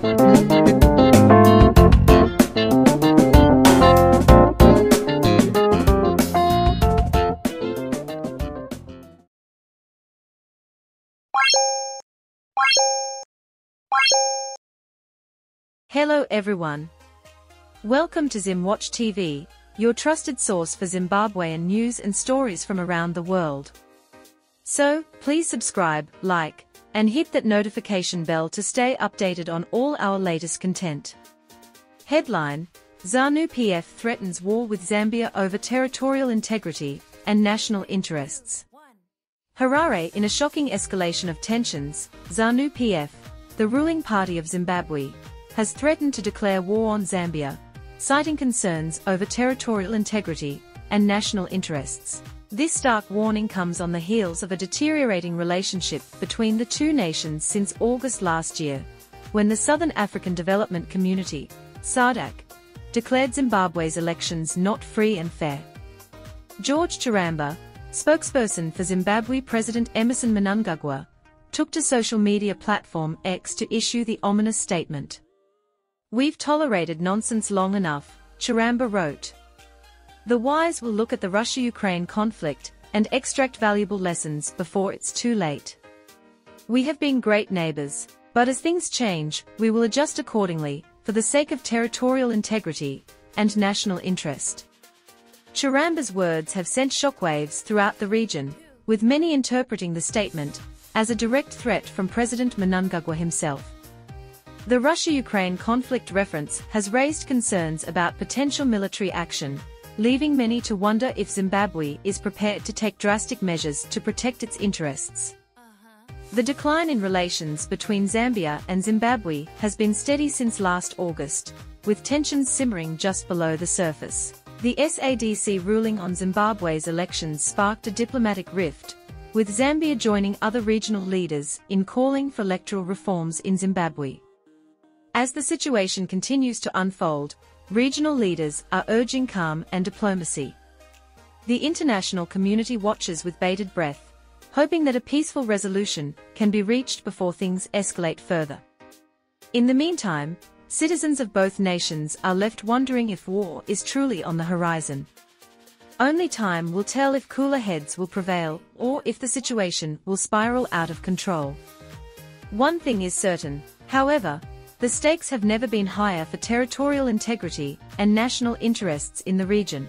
Hello everyone. Welcome to ZimWatch TV, your trusted source for Zimbabwean news and stories from around the world. So, please subscribe, like, and hit that notification bell to stay updated on all our latest content. Headline, ZANU-PF threatens war with Zambia over territorial integrity and national interests. Harare in a shocking escalation of tensions, ZANU-PF, the ruling party of Zimbabwe, has threatened to declare war on Zambia, citing concerns over territorial integrity and national interests. This stark warning comes on the heels of a deteriorating relationship between the two nations since August last year, when the Southern African Development Community, SADC, declared Zimbabwe's elections not free and fair. George Charamba, spokesperson for Zimbabwe President Emmerson Mnangagwa, took to social media platform X to issue the ominous statement. We've tolerated nonsense long enough, Charamba wrote. The wise will look at the Russia-Ukraine conflict and extract valuable lessons before it's too late. We have been great neighbors, but as things change, we will adjust accordingly, for the sake of territorial integrity and national interest. Charamba's words have sent shockwaves throughout the region, with many interpreting the statement as a direct threat from President Mnangagwa himself. The Russia-Ukraine conflict reference has raised concerns about potential military action, leaving many to wonder if Zimbabwe is prepared to take drastic measures to protect its interests. The decline in relations between Zambia and Zimbabwe has been steady since last August, with tensions simmering just below the surface. The SADC ruling on Zimbabwe's elections sparked a diplomatic rift, with Zambia joining other regional leaders in calling for electoral reforms in Zimbabwe. As the situation continues to unfold, regional leaders are urging calm and diplomacy. The international community watches with bated breath, hoping that a peaceful resolution can be reached before things escalate further. In the meantime, citizens of both nations are left wondering if war is truly on the horizon. Only time will tell if cooler heads will prevail or if the situation will spiral out of control. One thing is certain, however, the stakes have never been higher for territorial integrity and national interests in the region.